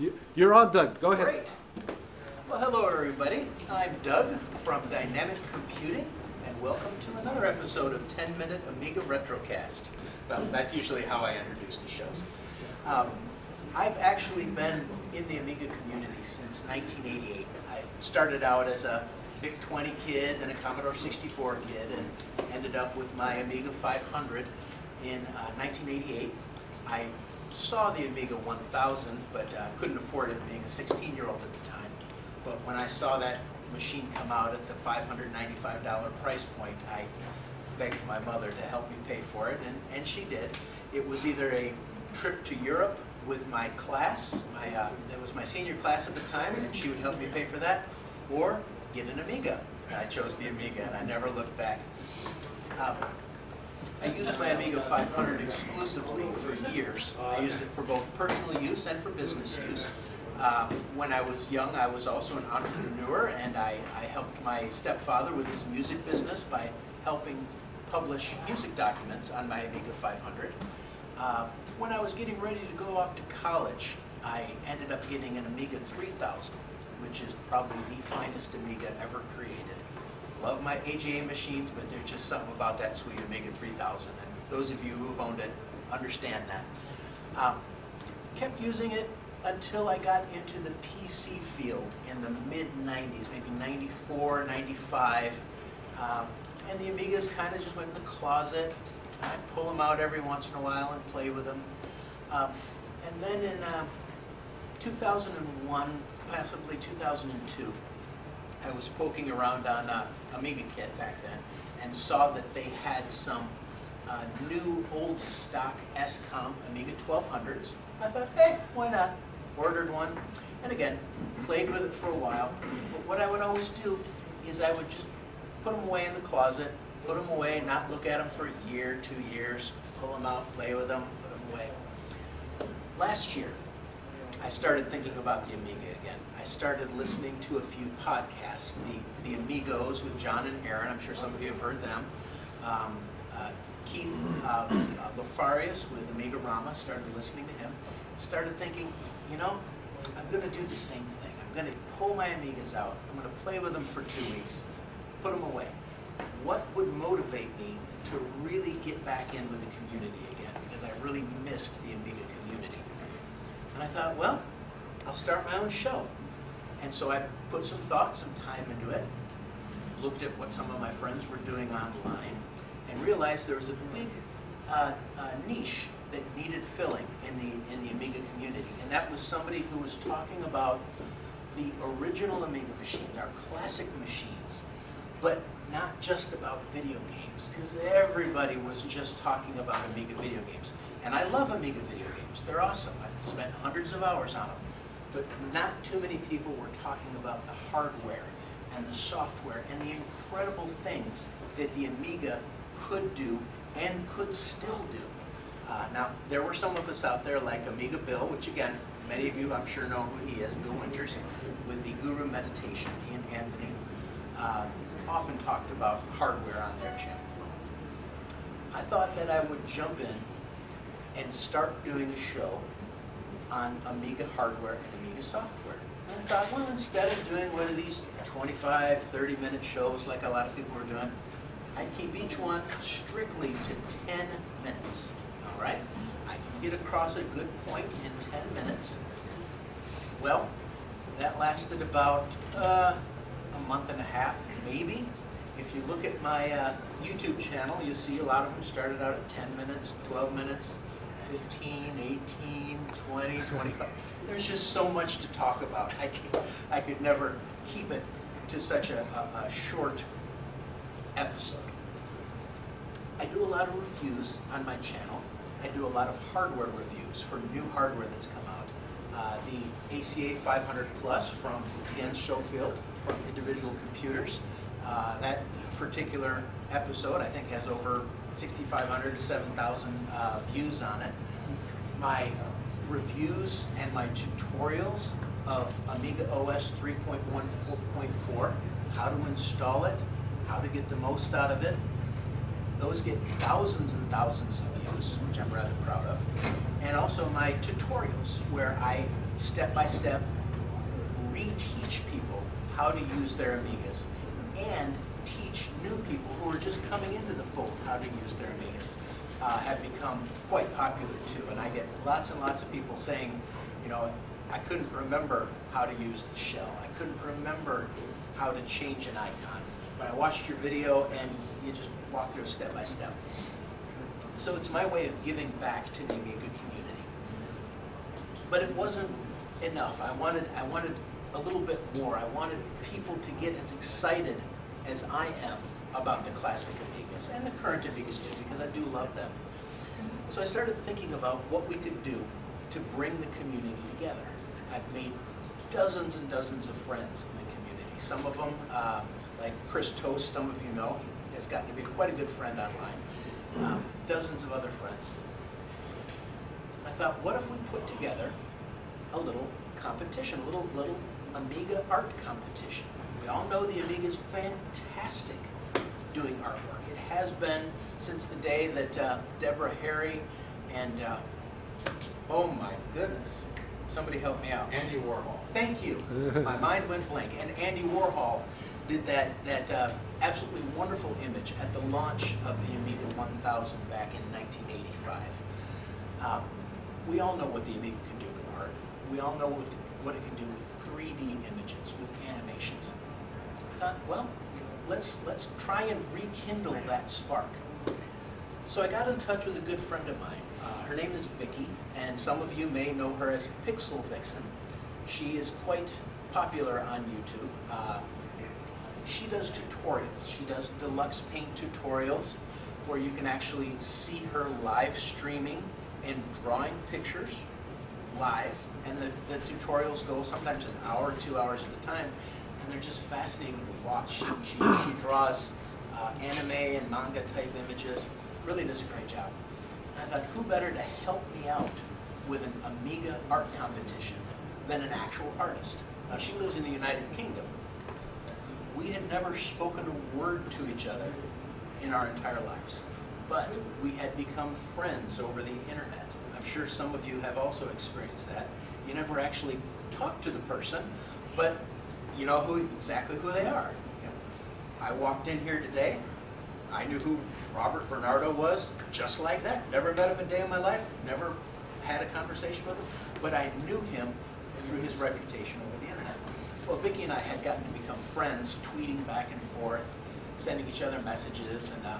You- You're on, Doug. Go ahead. Great. Well, hello, everybody. I'm Doug from Dynamic Computing, and welcome to another episode of 10 Minute Amiga Retrocast. Well, that's usually how I introduce the shows. Um, I've actually been in the Amiga community since 1988. I started out as a VIC 20 kid, then a Commodore 64 kid, and ended up with my Amiga 500 in uh, 1988. I saw the Amiga 1000, but uh, couldn't afford it being a 16-year-old at the time. But when I saw that machine come out at the $595 price point, I begged my mother to help me pay for it, and, and she did. It was either a trip to Europe with my class, my, uh, it was my senior class at the time, and she would help me pay for that, or get an Amiga. I chose the Amiga, and I never looked back. Um, I used my Amiga 500 exclusively for years. I used it for both personal use and for business use. Um, when I was young, I was also an entrepreneur, and I, I helped my stepfather with his music business by helping publish music documents on my Amiga 500. Uh, when I was getting ready to go off to college, I ended up getting an Amiga 3000, which is probably the finest Amiga ever created. My AGA machines, but there's just something about that sweet Amiga 3000, and those of you who've owned it understand that. Um, kept using it until I got into the PC field in the mid 90s, maybe 94, 95. Um, and the Amigas kind of just went in the closet. I pull them out every once in a while and play with them. Um, and then in uh, 2001, possibly 2002, I was poking around on uh, Amiga Kit back then and saw that they had some uh, new old stock Escom Amiga 1200s. I thought, hey, why not? Ordered one, and again, played with it for a while. But what I would always do is I would just put them away in the closet, put them away, not look at them for a year, two years, pull them out, play with them, put them away. Last year, I started thinking about the Amiga again. I started listening to a few podcasts, the, the Amigos with John and Aaron. I'm sure some of you have heard them. Um, uh, Keith uh, uh, with Amiga Rama, started listening to him. Started thinking, you know, I'm going to do the same thing. I'm going to pull my Amigas out. I'm going to play with them for two weeks, put them away. What would motivate me to really get back in with the community again? Because I really missed the Amiga community. And I thought, well, I'll start my own show. And so I put some thought, some time into it, looked at what some of my friends were doing online, and realized there was a big uh, uh, niche that needed filling in the, in the Amiga community. And that was somebody who was talking about the original Amiga machines, our classic machines, but not just about video games, because everybody was just talking about Amiga video games. And I love Amiga video games. They're awesome. I've spent hundreds of hours on them. But not too many people were talking about the hardware and the software and the incredible things that the Amiga could do and could still do. Uh, now, there were some of us out there like Amiga Bill, which again, many of you I'm sure know who he is, Bill Winters, with the Guru Meditation. He and Anthony uh, often talked about hardware on their channel. I thought that I would jump in and start doing a show on Amiga hardware and Amiga software. And I thought, well, instead of doing one of these 25, 30 minute shows like a lot of people were doing, I'd keep each one strictly to 10 minutes, all right? I can get across a good point in 10 minutes. Well, that lasted about uh, a month and a half, maybe. If you look at my uh, YouTube channel, you see a lot of them started out at 10 minutes, 12 minutes, 15, 18, 20, 25. There's just so much to talk about. I, can, I could never keep it to such a, a, a short episode. I do a lot of reviews on my channel. I do a lot of hardware reviews for new hardware that's come out. Uh, the ACA 500 Plus from Jens Schönfeld from Individual Computers. Uh, that particular episode, I think, has over 6,500 to 7,000 uh, views on it. My reviews and my tutorials of Amiga OS 3.14.4, how to install it, how to get the most out of it. Those get thousands and thousands of views, which I'm rather proud of. And also my tutorials, where I step by step reteach people how to use their Amigas and teach new people who are just coming into the fold how to use their Amigas uh, have become quite popular too. And I get lots and lots of people saying, you know, I couldn't remember how to use the shell. I couldn't remember how to change an icon. But I watched your video and you just walk through step by step. So it's my way of giving back to the Amiga community. But it wasn't enough. I wanted, I wanted a little bit more. I wanted people to get as excited as I am about the classic Amigas and the current Amigas too, because I do love them. So I started thinking about what we could do to bring the community together. I've made dozens and dozens of friends in the community. Some of them, uh, like Chris Toast, some of you know, he has gotten to be quite a good friend online. Um, dozens of other friends. I thought, what if we put together a little competition, a little little Amiga art competition. We all know the Amiga is fantastic doing artwork. It has been since the day that uh, Deborah Harry and, uh, oh my goodness, somebody help me out. Andy Warhol. Thank you. My mind went blank. And Andy Warhol did that, that uh, absolutely wonderful image at the launch of the Amiga 1000 back in 1985. Uh, we all know what the Amiga can do with art. We all know what, what it can do with 3D images, with animations. Thought, well, let's, let's try and rekindle that spark. So I got in touch with a good friend of mine. Uh, her name is Vicky, and some of you may know her as Pixel Vixen. She is quite popular on YouTube. Uh, she does tutorials. She does deluxe paint tutorials where you can actually see her live streaming and drawing pictures live. And the, the tutorials go sometimes an hour, two hours at a time, and they're just fascinating to watch. She, she, she draws uh, anime and manga type images, really does a great job. And I thought, who better to help me out with an Amiga art competition than an actual artist? Now, she lives in the United Kingdom. We had never spoken a word to each other in our entire lives, but we had become friends over the internet. I'm sure some of you have also experienced that. You never actually talk to the person, but you know who exactly who they are. I walked in here today. I knew who Robert Bernardo was, just like that. Never met him a day in my life. Never had a conversation with him, but I knew him through his reputation over the internet. Well, Vicki and I had gotten to become friends, tweeting back and forth, sending each other messages, and uh,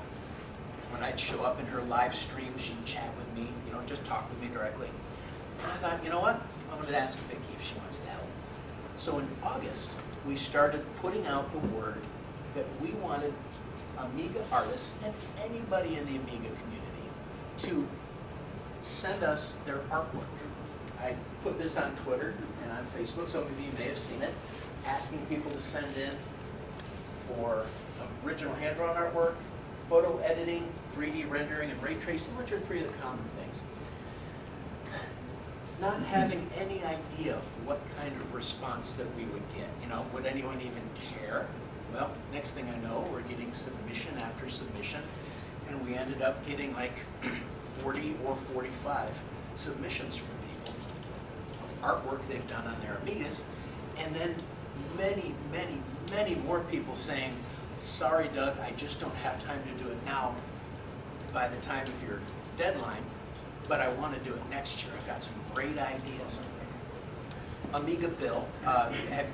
when I'd show up in her live stream, she'd chat with me, you know, just talk with me directly. And I thought, you know what? I'm going to ask Vicki if she wants to help. So in August, we started putting out the word that we wanted Amiga artists and anybody in the Amiga community to send us their artwork. I put this on Twitter and on Facebook, some of you may have seen it, asking people to send in for original hand-drawn artwork, photo editing, 3D rendering, and ray tracing, which are three of the common things. Not having any idea what kind of response that we would get. You know, would anyone even care? Well, next thing I know, we're getting submission after submission, and we ended up getting like 40 or 45 submissions from people of artwork they've done on their Amigas, and then many, many, many more people saying, sorry, Doug, I just don't have time to do it now by the time of your deadline, but I want to do it next year. I've got some great ideas. Amiga Bill, uh, have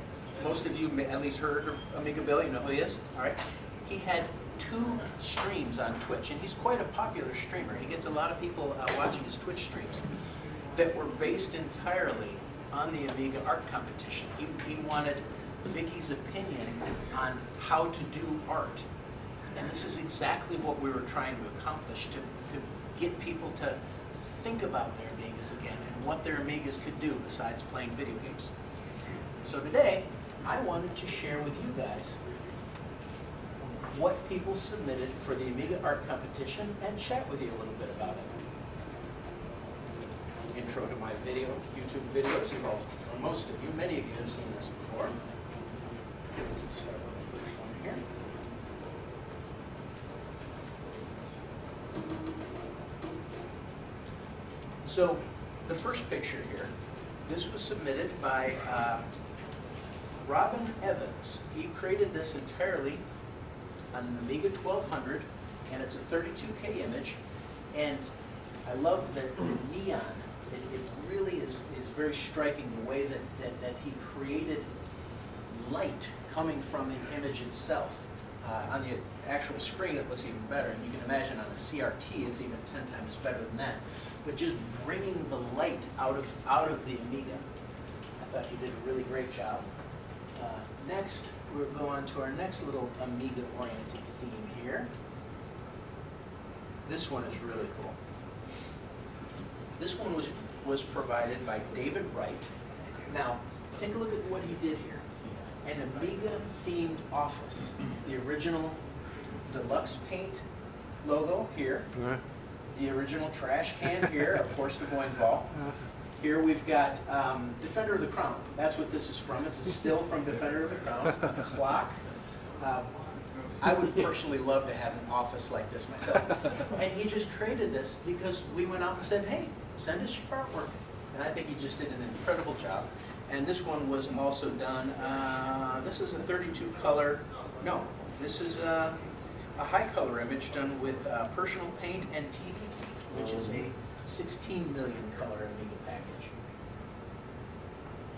most of you at least heard of Amiga Bill, you know who he is? All right. He had two streams on Twitch, and he's quite a popular streamer. He gets a lot of people uh, watching his Twitch streams that were based entirely on the Amiga art competition. He, he wanted Vicky's opinion on how to do art. And this is exactly what we were trying to accomplish, to, to get people to think about their Amigas again and what their Amigas could do besides playing video games. So today, I wanted to share with you guys what people submitted for the Amiga art competition and chat with you a little bit about it. Intro to my video, YouTube videos, you've all, or most of you, many of you have seen this before. Let's start with the first one here. So, the first picture here This was submitted by uh, Robin Evans. He created this entirely on an Amiga 1200, and it's a 32K image. And I love that the neon, it, it really is, is very striking the way that, that, that he created light coming from the image itself. Uh, on the actual screen, it looks even better, and you can imagine on a CRT, it's even 10 times better than that. But just bringing the light out of, out of the Amiga, I thought he did a really great job. Uh, next, we'll go on to our next little Amiga-oriented theme here. This one is really cool. This one was, was provided by David Wright. Now, take a look at what he did here. An Amiga-themed office. The original deluxe paint logo here. The original trash can here, of course, the Boing Ball. Here we've got um, Defender of the Crown. That's what this is from. It's a still from Defender of the Crown. A clock. Uh, I would personally love to have an office like this myself. And he just created this because we went out and said, hey, send us your artwork. And I think he just did an incredible job. And this one was also done, uh, this is a 32 color, no, this is a, a high color image done with uh, personal paint and TV paint, which is a 16 million color Amiga package.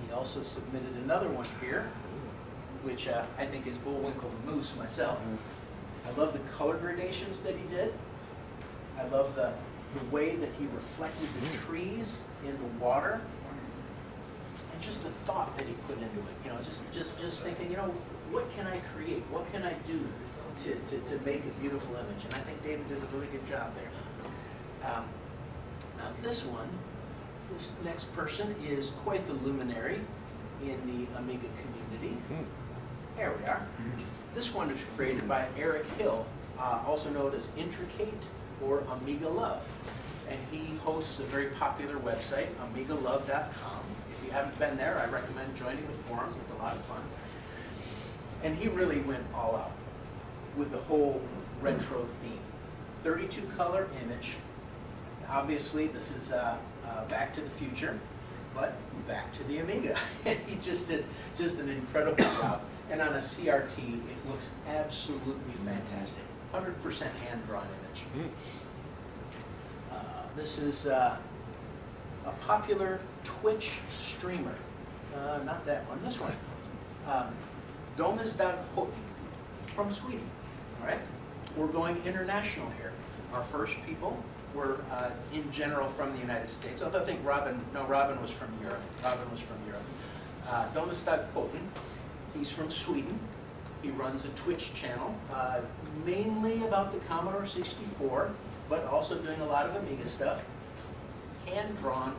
He also submitted another one here, which uh, I think is Bullwinkle the Moose myself. I love the color gradations that he did. I love the, the way that he reflected the trees in the water. And just the thought that he put into it, you know, just, just, just thinking, you know, what can I create? What can I do to, to, to make a beautiful image? And I think David did a really good job there. Um, now this one, this next person is quite the luminary in the Amiga community. There we are. This one was created by Eric Hill, uh, also known as Intricate or Amiga Love. And he hosts a very popular website, amigalove.com. If you haven't been there, I recommend joining the forums. It's a lot of fun. And he really went all out with the whole retro theme. 32 color image. Obviously, this is uh, uh, Back to the Future, but back to the Amiga. He just did just an incredible job. And on a CRT, it looks absolutely fantastic. 100% hand-drawn image. Uh, This is uh, a popular Twitch streamer. Uh, Not that one, this one. Um, Domesdag Poten from Sweden, right? We're going international here. Our first people were uh, in general from the United States, although I think Robin, no, Robin was from Europe. Robin was from Europe. Uh, Domesdag Poten, he's from Sweden. He runs a Twitch channel, uh, mainly about the Commodore 64, but also doing a lot of Amiga stuff. Hand-drawn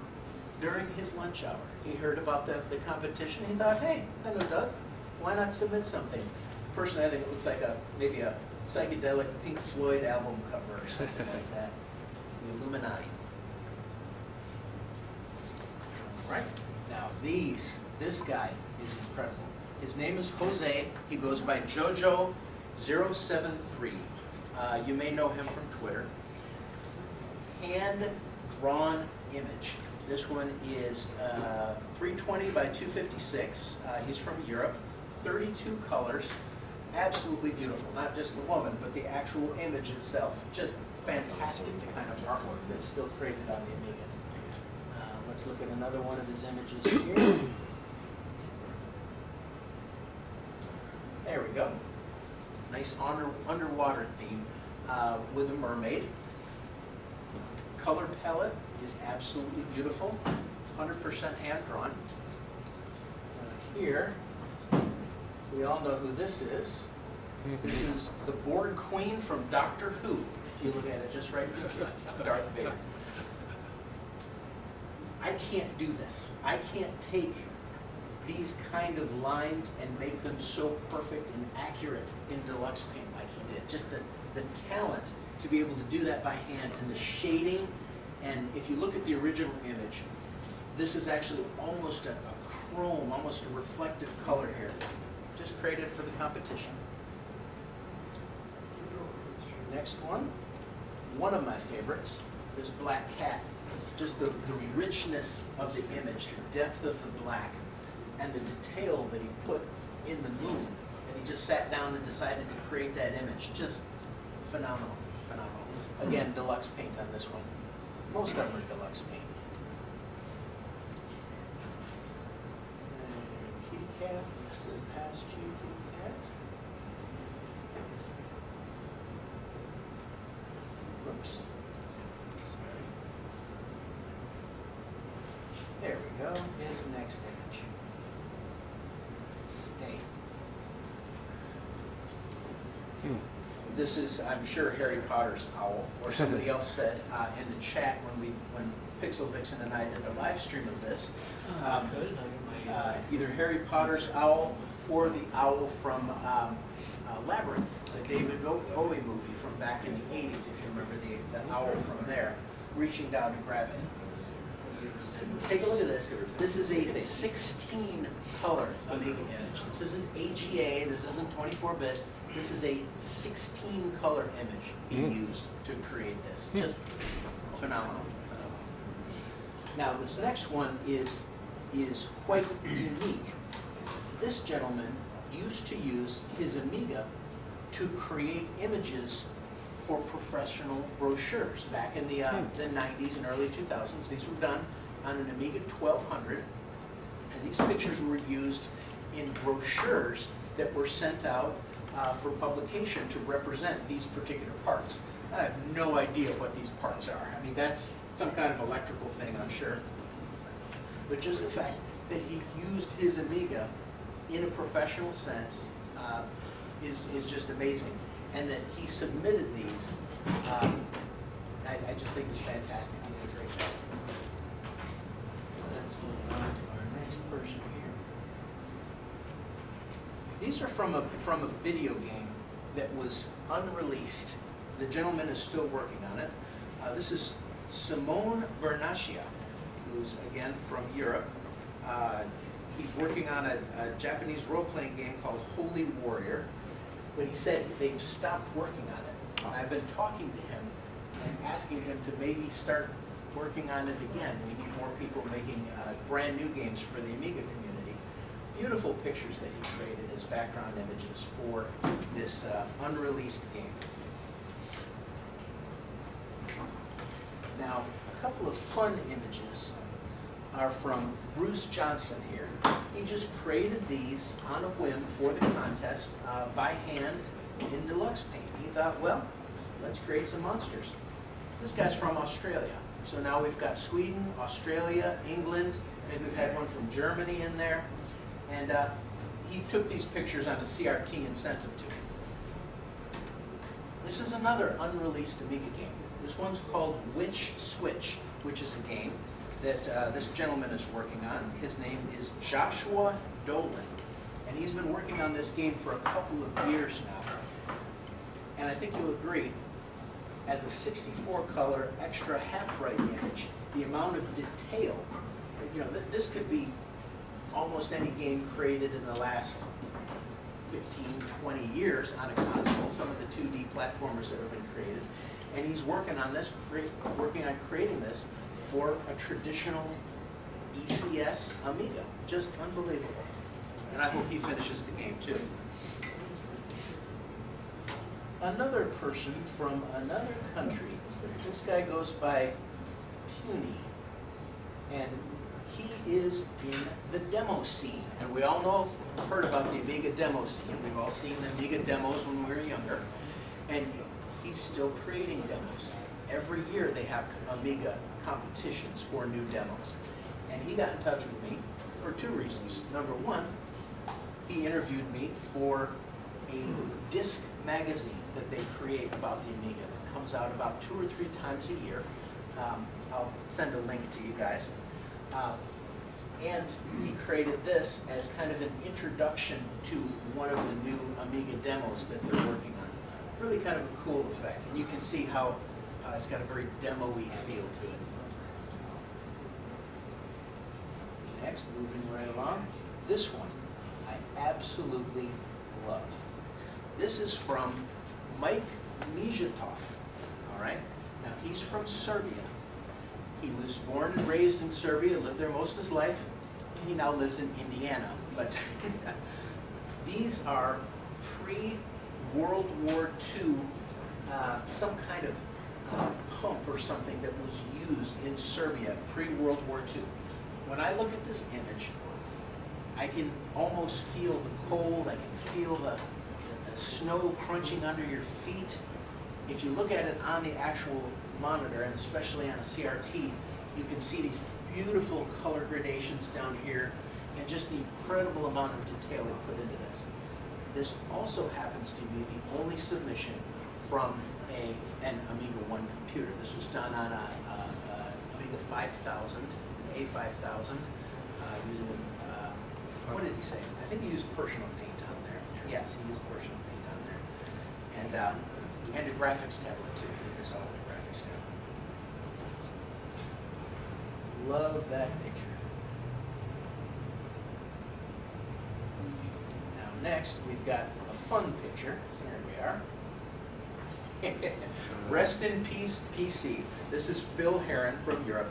during his lunch hour. He heard about the, the competition. He thought, hey, I know Doug. Why not submit something? Personally, I think it looks like a maybe a psychedelic Pink Floyd album cover or something like that. The Illuminati. All right. Now these, this guy is incredible. His name is Jose. He goes by Jojo073. Uh, you may know him from Twitter. Hand-drawn image. This one is uh, 320 by 256. Uh, he's from Europe. 32 colors. Absolutely beautiful. Not just the woman, but the actual image itself. Just fantastic, the kind of artwork that's still created on the Amiga. Uh, let's look at another one of his images here. There we go. Nice under, underwater theme uh, with a mermaid. Color palette is absolutely beautiful, 100% hand drawn. Uh, here, we all know who this is. Mm-hmm. This is the Borg Queen from Doctor Who. If you look at it just right, see Darth Vader. I can't do this. I can't take these kind of lines and make them so perfect and accurate in deluxe paint like he did. Just the, the talent to be able to do that by hand and the shading. And if you look at the original image, this is actually almost a, a chrome, almost a reflective color here. Just created for the competition. Next one, one of my favorites, this black cat, just the, the richness of the image, the depth of the black, and the detail that he put in the moon. And he just sat down and decided to create that image. Just phenomenal, phenomenal. Again, deluxe paint on this one. Most of them are deluxe paint. And Kitty cat, let's go past you, kitty cat. Whoops. Sorry. There we go. Here's the next image. Stay. This I'm sure, Harry Potter's owl, or somebody else said uh, in the chat when we, when Pixel Vixen and I did the live stream of this. um, uh, Either Harry Potter's owl or the owl from um, uh, Labyrinth, the David Bowie movie from back in the 80s, if you remember the, the owl from there, reaching down to grab it. Take a look at this. This is a 16 color Amiga image. This isn't AGA, this isn't 24 bit. This is a 16 color image he hmm. used to create this. Hmm. Just phenomenal, phenomenal. Now, this next one is, is quite unique. This gentleman used to use his Amiga to create images for professional brochures back in the, uh, hmm. the 90s and early 2000s. These were done on an Amiga 1200, and these pictures were used in brochures that were sent out uh, for publication to represent these particular parts. I have no idea what these parts are. I mean, that's some kind of electrical thing, I'm sure. But just the fact that he used his Amiga in a professional sense uh, is, is just amazing. And that he submitted these, um, I, I just think is fantastic. He did a great job. Let's move on to our next person here. These are from a, from a video game that was unreleased. The gentleman is still working on it. Uh, this is Simone Bernacchia, who's again from Europe. Uh, he's working on a, a Japanese role-playing game called Holy Warrior, but he said they've stopped working on it. And I've been talking to him and asking him to maybe start working on it again. We need more people making uh, brand new games for the Amiga community. Beautiful pictures that he created as background images for this uh, unreleased game. Now, a couple of fun images are from Bruce Johnson here. He just created these on a whim for the contest uh, by hand in deluxe paint. He thought, well, let's create some monsters. This guy's from Australia. So now we've got Sweden, Australia, England, maybe we've had one from Germany in there. And uh, he took these pictures on a CRT and sent them to me. This is another unreleased Amiga game. This one's called Witch Switch, which is a game that uh, this gentleman is working on. His name is Joshua Dolan, and he's been working on this game for a couple of years now. And I think you'll agree, as a 64 color extra half bright image, the amount of detail, you know, th this could be almost any game created in the last 15, 20 years on a console, some of the 2D platformers that have been created. And he's working on this, working on creating this for a traditional ECS Amiga. Just unbelievable. And I hope he finishes the game too. Another person from another country, this guy goes by Puny, and he is in the demo scene. And we all know, heard about the Amiga demo scene. We've all seen the Amiga demos when we were younger. And he's still creating demos. Every year they have Amiga competitions for new demos. And he got in touch with me for two reasons. Number one, he interviewed me for a disc magazine that they create about the Amiga that comes out about two or three times a year. Um, I'll send a link to you guys. Uh, and he created this as kind of an introduction to one of the new Amiga demos that they're working on. Really kind of a cool effect. And you can see how uh, it's got a very demo-y feel to it. Next, moving right along, this one I absolutely love. This is from Mike Mijatov, all right? Now, he's from Serbia. He was born and raised in Serbia, lived there most of his life. He now lives in Indiana. But these are pre-World War II, uh, some kind of uh, pump or something that was used in Serbia pre-World War II. When I look at this image, I can almost feel the cold, I can feel the, the snow crunching under your feet. If you look at it on the actual monitor, and especially on a CRT, you can see these beautiful color gradations down here, and just the incredible amount of detail they put into this. This also happens to be the only submission from a, an Amiga 1 computer. This was done on a, a, a Amiga 5000, an A5000, uh, using a, uh, what did he say? I think he used Personal Paint on there. Yes, he used Personal Paint on there. And, um, and a graphics tablet too. He did this all in a graphics tablet. Love that picture. Now next, we've got a fun picture. Here we are. Rest in peace, PC. This is Phil Heron from Europe.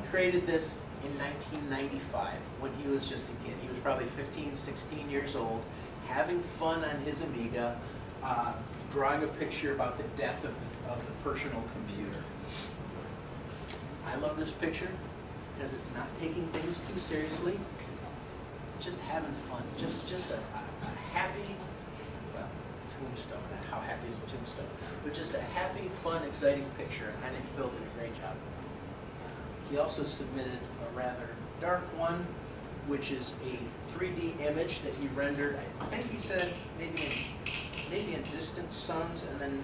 He created this in 1995 when he was just a kid. He was probably 15, 16 years old, having fun on his Amiga, uh, drawing a picture about the death of the, of the personal computer. I love this picture because it's not taking things too seriously. Just having fun. Just just a, a, happy, well, tombstone. How happy is a tombstone? But just a happy, fun, exciting picture. And I think Phil did a great job. Uh, he also submitted a rather dark one, which is a 3D image that he rendered. I think he said maybe in, maybe in distant suns, and then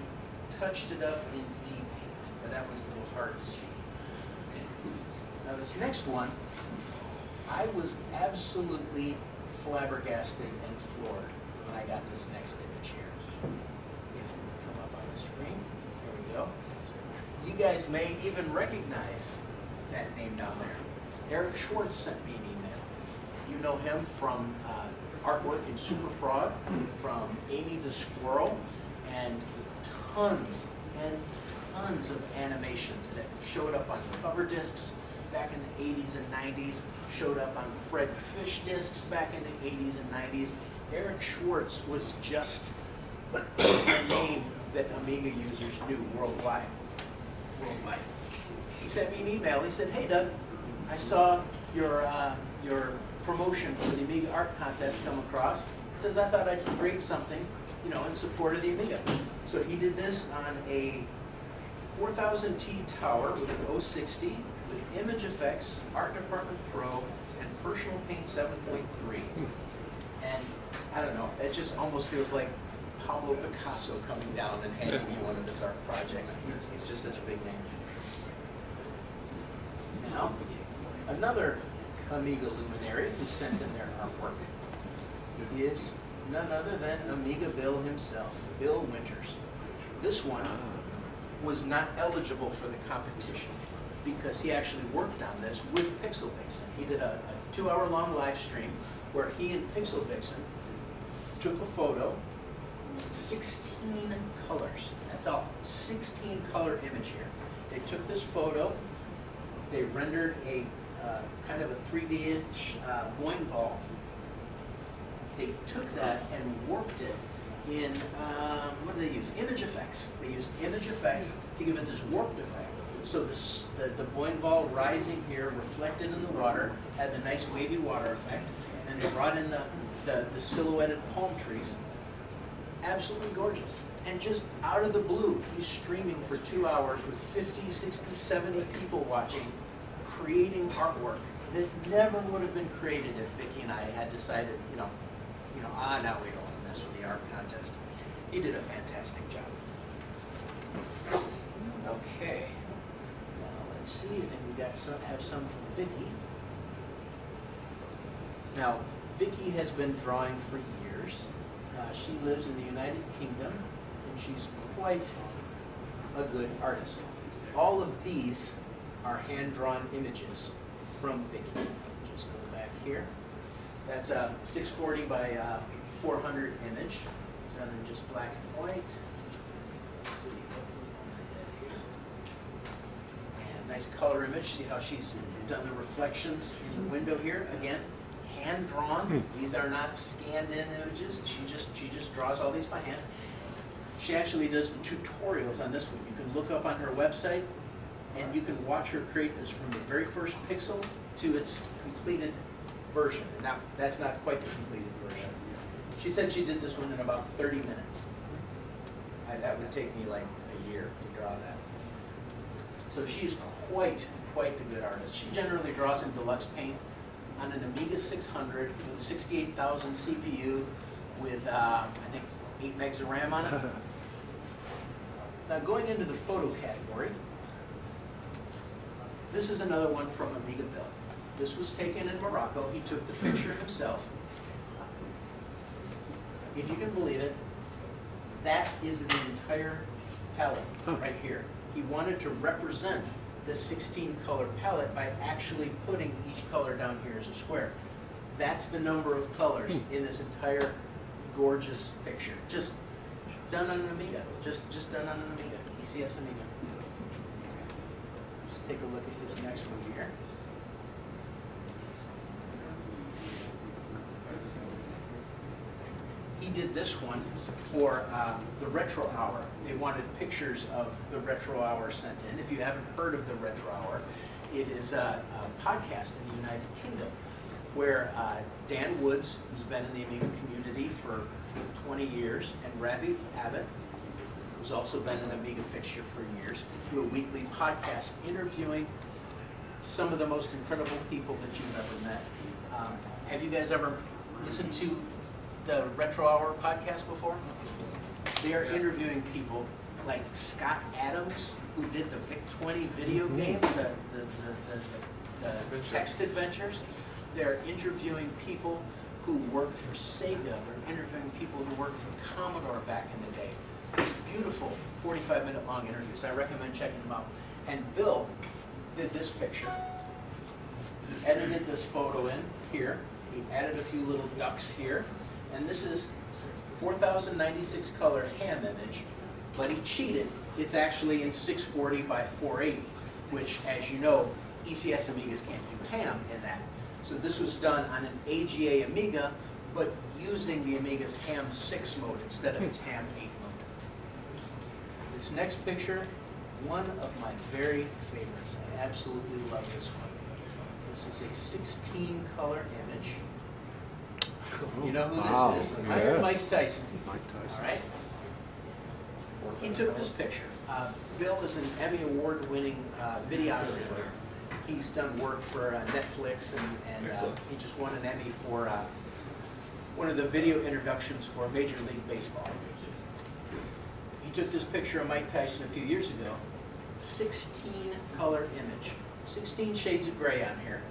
touched it up in deep paint. But that one's a little hard to see. Now this next one, I was absolutely flabbergasted and floored when I got this next image here. If it would come up on the screen, here we go. You guys may even recognize that name down there. Eric Schwartz sent me an email. You know him from uh, artwork in Superfrog, from Amy the Squirrel, and tons and tons of animations that showed up on cover discs back in the 80s and 90s, showed up on Fred Fish discs back in the 80s and 90s. Eric Schwartz was just a name that Amiga users knew worldwide. Worldwide. He sent me an email. He said, "Hey Doug, I saw your uh, your promotion for the Amiga Art Contest come across. He says I thought I'd create something, you know, in support of the Amiga. So he did this on a 4000T tower with an 060 with Image Effects, Art Department Pro, and Personal Paint 7.3. And I don't know, it just almost feels like Pablo Picasso coming down and handing me one of his art projects. He's, he's just such a big name. Now, another Amiga luminary who sent in their artwork is none other than Amiga Bill himself, Bill Winters. This one ah. was not eligible for the competition because he actually worked on this with Pixel Vixen. He did a, a two-hour long live stream where he and Pixel Vixen took a photo, 16 colors, that's all, 16 color image here. They took this photo, they rendered a uh, kind of a 3D uh, Boing ball. They took that and warped it in, um, what do they use? Image effects. They used image effects to give it this warped effect. So the, the Boing ball rising here, reflected in the water, had the nice wavy water effect. And they brought in the, the, the silhouetted palm trees. Absolutely gorgeous. And just out of the blue, he's streaming for two hours with 50, 60, 70 people watching, creating artwork that never would have been created if Vicki and I had decided, you know, you know, ah, now we don't want to mess with the art contest. He did a fantastic job. Okay. See. Think we got some have some from Vicki. Now, Vicki has been drawing for years. Uh, she lives in the United Kingdom, and she's quite a good artist. All of these are hand-drawn images from Vicki. Just go back here. That's a 640 by uh, 400 image, done in just black and white. Let's see what we want to add here. And nice color image. See how she's done the reflections in the window here? Again, hand drawn. Hmm. These are not scanned in images. She just she just draws all these by hand. She actually does tutorials on this one. You can look up on her website and you can watch her create this from the very first pixel to its completed version. And that, that's not quite the completed version. She said she did this one in about 30 minutes. I, that would take me like a year to draw that. So she's quite, quite the good artist. She generally draws in deluxe paint on an Amiga 600 with a 68,000 CPU with, uh, I think, 8 megs of RAM on it. Now going into the photo category, this is another one from Amiga Bill. This was taken in Morocco. He took the picture himself. If you can believe it, that is the entire palette right here. He wanted to represent the 16 color palette by actually putting each color down here as a square. That's the number of colors hmm. in this entire gorgeous picture. Just done on an Amiga. Just just done on an Amiga. ECS Amiga. Let's take a look at his next one here. He did this one for uh, the Retro Hour. They wanted pictures of the Retro Hour sent in. If you haven't heard of the Retro Hour, it is a, a podcast in the United Kingdom where uh, Dan Woods, who's been in the Amiga community for 20 years, and Ravi Abbott, who's also been an Amiga fixture for years, do a weekly podcast interviewing some of the most incredible people that you've ever met. Um, have you guys ever listened to the Retro Hour podcast before? They are interviewing people like Scott Adams, who did the VIC-20 video mm-hmm. game, the, the, the, the, the text adventures. They're interviewing people who worked for Sega. They're interviewing people who worked for Commodore back in the day. These beautiful 45 minute long interviews. I recommend checking them out. And Bill did this picture. He edited this photo in here. He added a few little ducks here. And this is 4096 color ham image, but he cheated. It's actually in 640 by 480, which, as you know, ECS Amigas can't do ham in that. So this was done on an AGA Amiga, but using the Amiga's ham 6 mode instead of its hmm. ham 8 mode. This next picture, one of my very favorites. I absolutely love this one. This is a 16 color image. You know who Wow, this is? Iron yes. Mike Tyson. Mike Tyson. All right. He took this picture. Uh, Bill is an Emmy Award-winning uh, videographer. He's done work for uh, Netflix, and, and uh, he just won an Emmy for uh, one of the video introductions for Major League Baseball. He took this picture of Mike Tyson a few years ago. 16 color image, 16 shades of gray on here.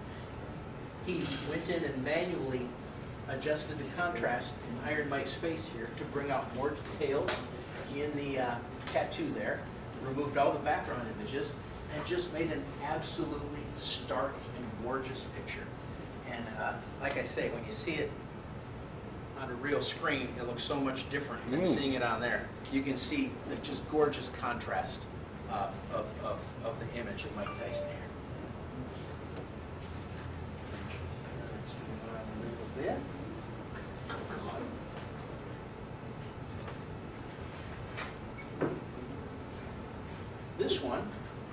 He went in and manually adjusted the contrast in Iron Mike's face here to bring out more details in the uh, tattoo there, removed all the background images, and just made an absolutely stark and gorgeous picture. And uh, like I say, when you see it on a real screen, it looks so much different than Mm. seeing it on there. You can see the just gorgeous contrast uh, of, of, of the image of Mike Tyson here. Let's move on a little bit. This one,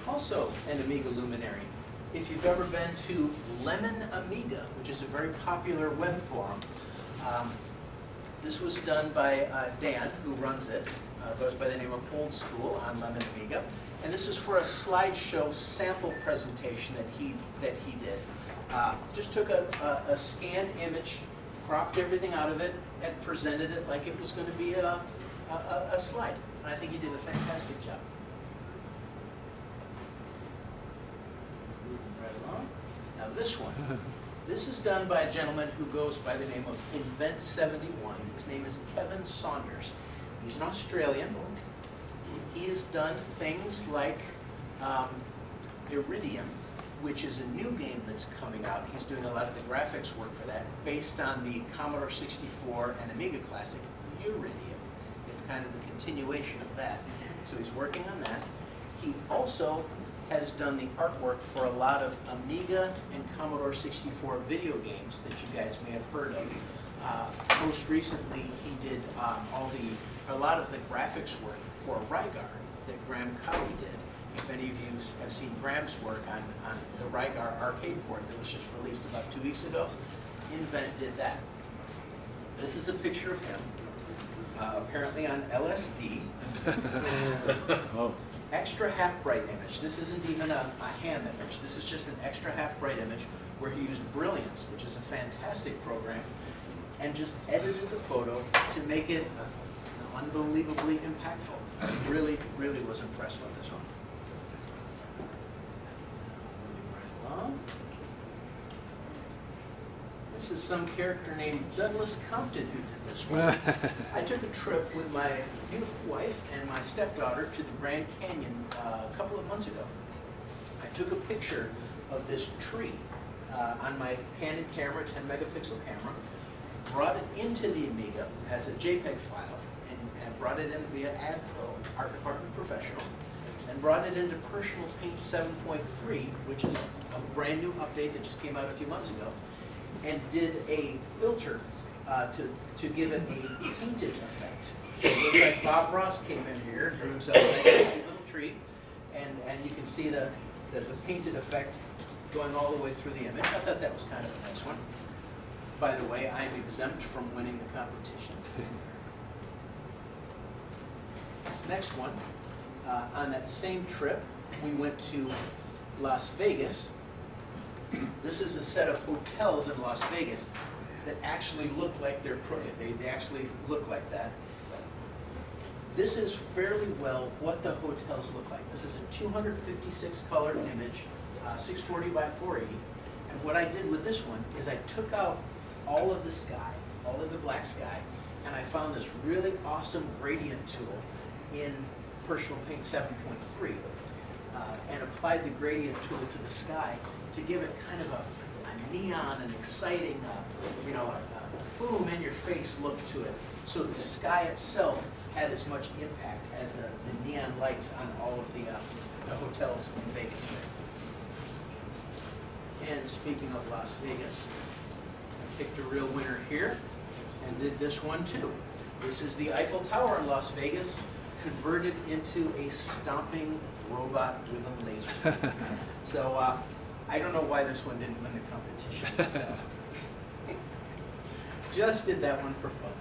also an Luminary. If you've ever been to Lemon Amiga, which is a very popular web forum, um, this was done by uh, Dan, who runs it, uh, goes by the name of Old School on Lemon Amiga. And this is for a slideshow sample presentation that he, that he did. Uh, just took a, a, a scanned image, cropped everything out of it, and presented it like it was going to be a, a, a slide. And I think he did a fantastic job. Moving right along. Now this one, this is done by a gentleman who goes by the name of Invent71. His name is Kevin Saunders. He's an Australian. He has done things like um, Iridium, which is a new game that's coming out. He's doing a lot of the graphics work for that, based on the Commodore 64 and Amiga classic Uridium. It's kind of the continuation of that. So he's working on that. He also has done the artwork for a lot of Amiga and Commodore 64 video games that you guys may have heard of. Uh, most recently, he did um, all the, a lot of the graphics work for Rygar that Graeme Cowie did. If any of you have seen Graeme's work on, on the Rygar arcade port that was just released about two weeks ago, Invent did that. This is a picture of him, uh, apparently on LSD. Oh, extra half bright image. This isn't even a, a hand image. This is just an extra half bright image where he used Brilliance, which is a fantastic program, and just edited the photo to make it unbelievably impactful. I really, really was impressed with this one. Moving right along. This is some character named Douglas Compton who did this one. I took a trip with my beautiful wife and my stepdaughter to the Grand Canyon uh, a couple of months ago. I took a picture of this tree uh, on my Canon camera, 10 megapixel camera, brought it into the Amiga as a JPEG file, and, and brought it in via AdPro, Art Department Professional, and brought it into Personal Paint 7.3, which is a brand new update that just came out a few months ago, and did a filter uh, to, to give it a painted effect. It looks like Bob Ross came in here, and drew himself a little tree, and, and you can see the, the, the painted effect going all the way through the image. I thought that was kind of a nice one. By the way, I'm exempt from winning the competition. This next one, uh, on that same trip, we went to Las Vegas. This is a set of hotels in Las Vegas that actually look like they're crooked. They, they actually look like that. This is fairly well what the hotels look like. This is a 256 color image, uh, 640 by 480. And what I did with this one is I took out all of the sky, all of the black sky, and I found this really awesome gradient tool in Personal Paint 7.3 uh, and applied the gradient tool to the sky to give it kind of a, a neon and exciting, uh, you know, a, a boom in your face look to it. So the sky itself had as much impact as the, the neon lights on all of the, uh, the hotels in Vegas there. And speaking of Las Vegas, I picked a real winner here and did this one too. This is the Eiffel Tower in Las Vegas converted into a stomping robot with a laser. So uh, I don't know why this one didn't win the competition myself. Just did that one for fun.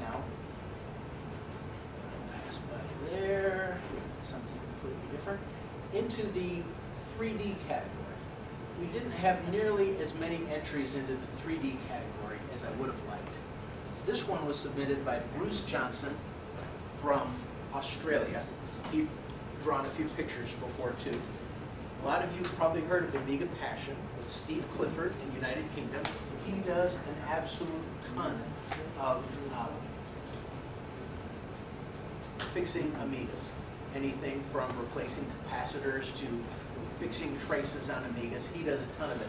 Now, I'll pass by there, something completely different. Into the 3D category. We didn't have nearly as many entries into the 3D category as I would have liked. This one was submitted by Bruce Johnson from Australia. He'd drawn a few pictures before too. A lot of you probably heard of Amiga Passion with Steve Clifford in the United Kingdom. He does an absolute ton of um, fixing Amigas. Anything from replacing capacitors to fixing traces on Amigas. He does a ton of it.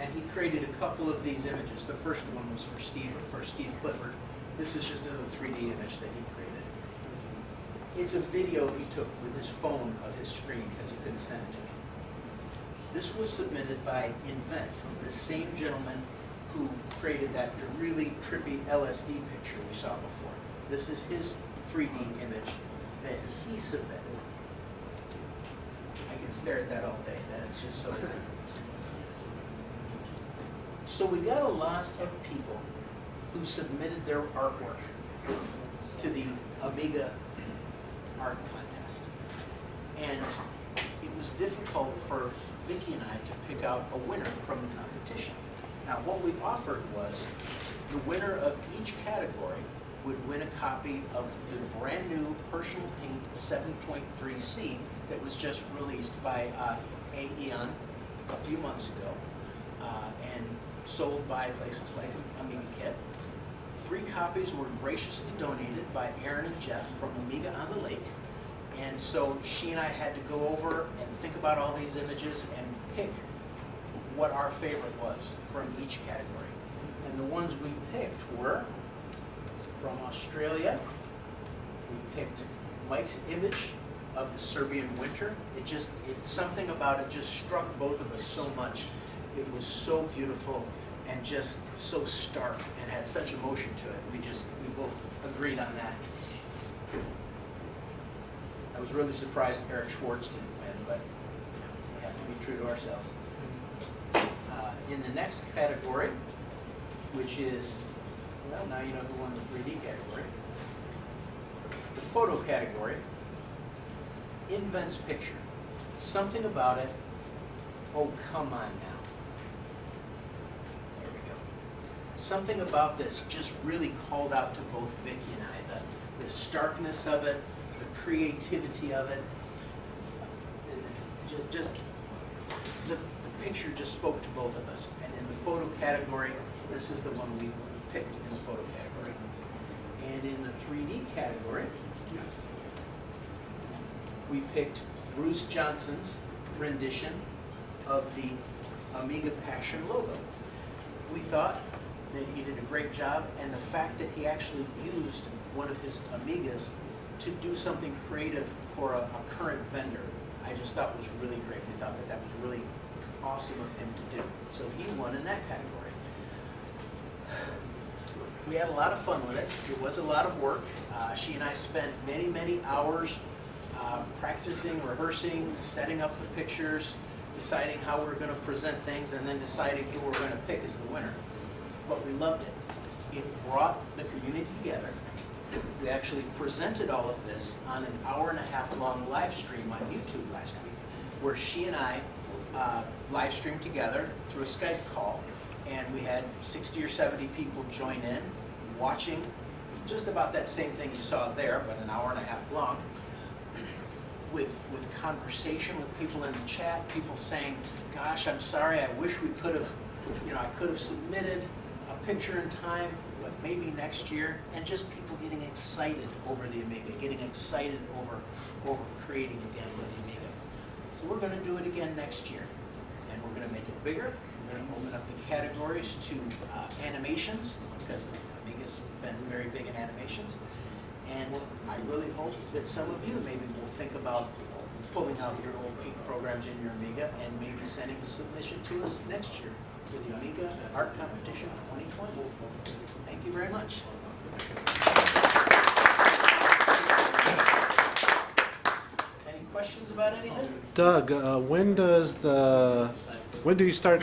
And he created a couple of these images. The first one was for Steve, for Steve Clifford. This is just another 3D image that he created. It's a video he took with his phone of his screen because he couldn't send it to me. This was submitted by Invent, the same gentleman who created that really trippy LSD picture we saw before. This is his 3D image that he submitted. I can stare at that all day. That is just so good. So we got a lot of people who submitted their artwork to the Amiga art contest. And it was difficult for Vicki and I to pick out a winner from the competition. Now, what we offered was the winner of each category would win a copy of the brand new Personal Paint 7.3C that was just released by uh, A-EON a few months ago uh, and sold by places like Amiga Kit. Three copies were graciously donated by Aaron and Jeff from Amiga on the Lake. And so she and I had to go over and think about all these images and pick what our favorite was from each category. And the ones we picked were from Australia. We picked Mike's image of the Serbian winter. It just, it, something about it just struck both of us so much. It was so beautiful and just so stark and had such emotion to it. We just, we both agreed on that. I was really surprised Eric Schwartz didn't win, but you know, we have to be true to ourselves. Uh, in the next category, which is, well, now you know who won the 3D category. The photo category, invents picture. Something about it, oh, come on now. There we go. Something about this just really called out to both Vicky and I. The, the starkness of it, the creativity of it, ju- just, the, the picture just spoke to both of us. And in the photo category, this is the one we picked in the photo category. And in the 3D category, we picked Bruce Johnson's rendition of the Amiga Passion logo. We thought that he did a great job, and the fact that he actually used one of his Amigas to do something creative for a, a current vendor, I just thought was really great. We thought that that was really awesome of him to do. So he won in that category. We had a lot of fun with it. It was a lot of work. Uh, she and I spent many, many hours uh, practicing, rehearsing, setting up the pictures, deciding how we are going to present things, and then deciding who we're going to pick as the winner. But we loved it. It brought the community together. We actually presented all of this on an hour and a half long live stream on YouTube last week, where she and I uh, live streamed together through a Skype call, and we had 60 or 70 people join in, watching just about that same thing you saw there, but an hour and a half long with, with conversation with people in the chat, people saying, gosh, I'm sorry, I wish we could have, you know, I could have submitted picture in time, but maybe next year, and just people getting excited over the Amiga, getting excited over, over creating again with the Amiga. So we're gonna do it again next year, and we're gonna make it bigger, we're gonna open up the categories to uh, animations, because Amiga's been very big in animations, and I really hope that some of you maybe will think about pulling out your old paint programs in your Amiga and maybe sending a submission to us next year for the Amiga Art Competition 2020. Thank you very much. Any questions about anything? Doug, uh, when does the, when do you start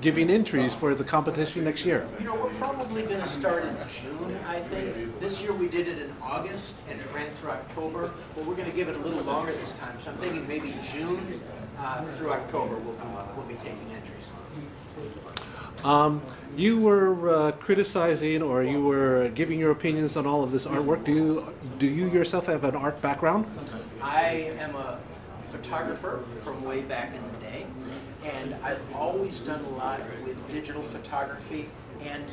giving entries for the competition next year? You know, we're probably going to start in June, I think. This year we did it in August and it ran through October, but we're going to give it a little longer this time. So I'm thinking maybe June uh, through October we'll, we'll be taking entries. Um, you were uh, criticizing or you were giving your opinions on all of this artwork. Do you, do you yourself have an art background? I am a photographer from way back in the day, and I've always done a lot with digital photography and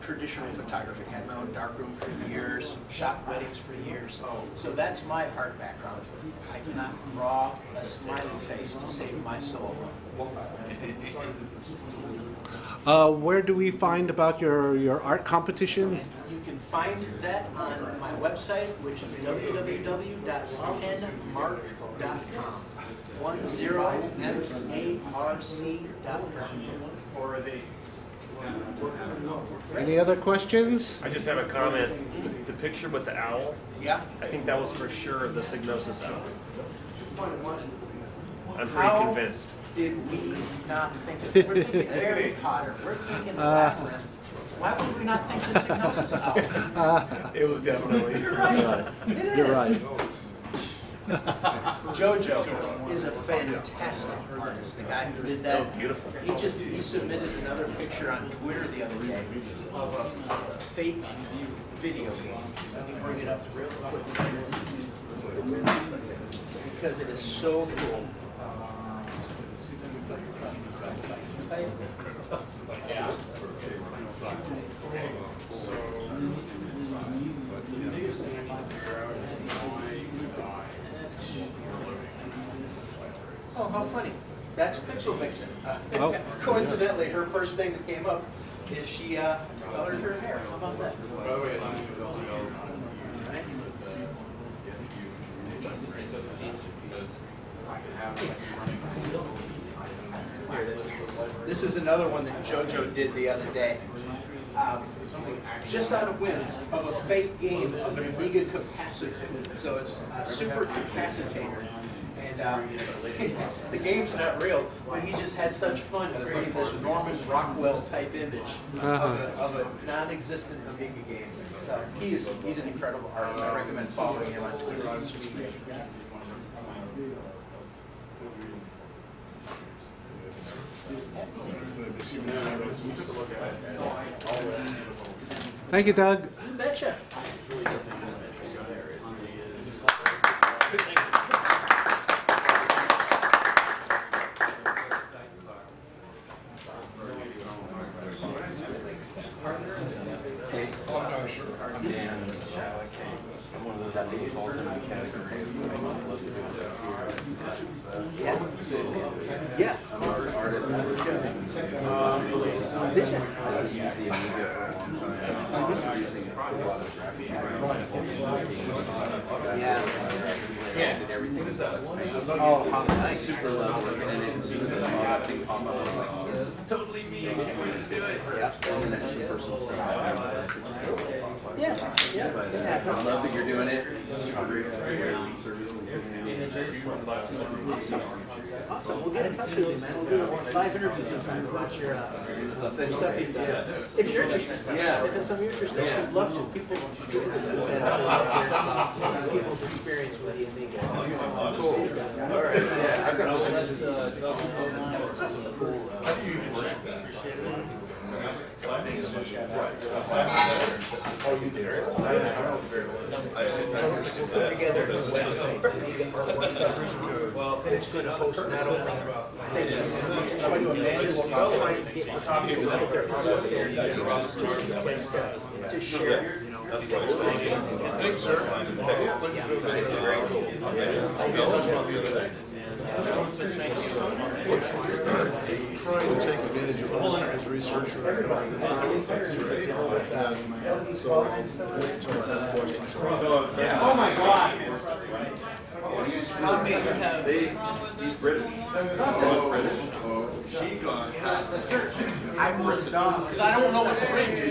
traditional photography. I Had my own darkroom for years, shot weddings for years. So that's my art background. I cannot draw a smiley face to save my soul. Uh, where do we find about your, your art competition? You can find that on my website, which is www.10marc.com. One zero M A R C dot com. Any other questions? I just have a comment. The, the picture with the owl, Yeah. I think that was for sure the Psygnosis owl. I'm pretty How convinced. Did we not think of it? We're thinking Harry Potter. We're thinking uh, Labyrinth. Why would we not think the Psygnosis owl? Uh, it was definitely. You're right. It is. You're right. Jojo is a fantastic artist. The guy who did that. That beautiful. He just he submitted another picture on Twitter the other day of a, of a fake video game. Let me bring it up real quick because it is so cool. Type. Oh, how funny. That's Pixel Vixen. Uh, Oh. Coincidentally, her first thing that came up is she uh, colored her hair. How about that? This is another one that JoJo did the other day. Um, just out of whim of a fake game of an Amiga capacitor. So it's a super capacitator. And um, the game's not real, but he just had such fun creating this Norman Rockwell type image of, a, of a non-existent Amiga game. So he's he's an incredible artist. I recommend following him on Twitter. He's just Thank you, Doug. You betcha. Hey, Dan, I'm one of those that maybe falls into the category of I would love to do this here, that's some stuff. Yeah. Yeah. I'm an art- artist, I work in Did you? I use the Amiga for a long time. I'm producing a lot of graphics. Yeah. I did everything with Flex Oh, how nice. Super love working in it. As soon as I saw that thing pop up, I was like, this is totally me. I can't wait to do it. Yeah. And then it's some personal stuff. So just do it. Yeah, yeah, But it happens. I love that you're doing it. Super grateful for your service in the community. Awesome. We'll get in touch with you, man. We'll do a live interview sometime about your uh, Stuff that stuff you've done. If you're interested. Yeah. If it's something you're interested in, I'd love to. People get into this. and People's experience with the Amiga. Cool. All right. Yeah, I've got some, some cool. Uh, Put together. a website. Amiga artwork. Well, it's going to post not only pages, How about you, Amanda? Well, trying to get copies of their artwork there, you. Can just, uh, just share, you know. Thanks, sir. Trying to take advantage of other people's research for that. So, wait till I have questions. Oh my God. Not me. I'm Rick Don. Because I don't know what to bring.